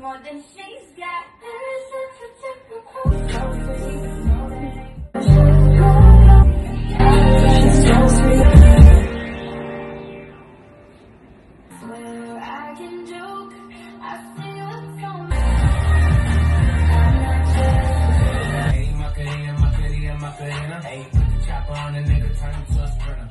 more than she's got. Where I can joke, I see what's on my I'm not just Hey, Macarena, Macarena, Macarena. Hey, put the chopper on a nigga, turn him to a sprinter.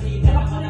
Navidad.